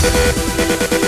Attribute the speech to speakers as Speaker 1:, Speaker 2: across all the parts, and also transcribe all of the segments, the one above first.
Speaker 1: Thank you.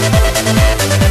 Speaker 2: ¡Vale, vale, vale